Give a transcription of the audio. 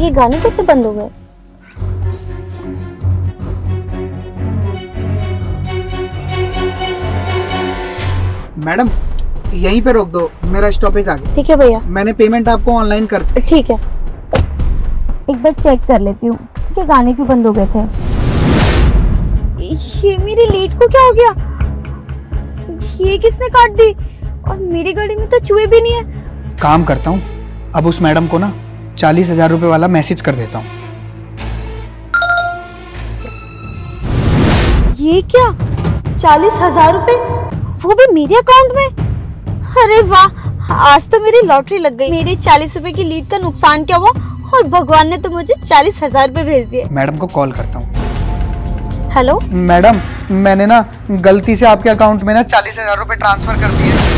ये गाने कैसे बंद हो गए? मैडम यहीं पे रोक दो मेरा स्टॉपेज आ गया ठीक है भैया। मैंने पेमेंट आपको ऑनलाइन कर ठीक है। एक बार चेक कर लेती हूँ कि गाने क्यों बंद हो गए थे। ये मेरी लीड को क्या हो गया? ये किसने काट दी? और मेरी गाड़ी में तो चूहे भी नहीं है। काम करता हूँ। अब उस मैडम को ना चालीस हज़ार रुपए वाला मैसेज कर देता हूँ। ये क्या? चालीस हज़ार रुपए? वो भी मेरे अकाउंट में? अरे वाह आज तो मेरी लॉटरी लग गई। मेरी चालीस रुपए की लीड का नुकसान क्या हुआ? और भगवान ने तो मुझे चालीस हज़ार रूपए भेज दिए। मैडम को कॉल करता हूँ। हेलो मैडम मैंने ना गलती से आपके अकाउंट में ना चालीस हज़ार रूपए ट्रांसफ़र कर दिए।